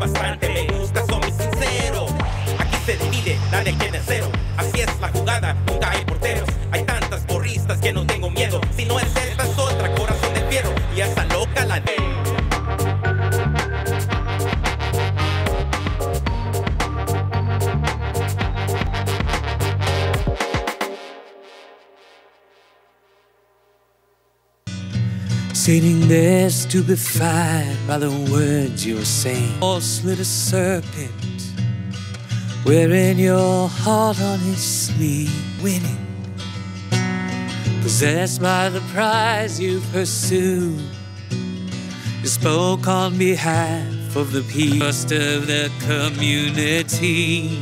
bastante, me gusta, soy sincero. Aquí se divide la de cero. Así es la jugada, nunca hay porteros. Hay tantas porristas que no tengo miedo. Si no es esta, es otra, corazón de fierro. Y hasta Sitting there stupefied by the words you're saying. Horse little serpent, wearing your heart on his sleeve, winning. Possessed by the prize you pursued, you spoke on behalf of the peace of the community.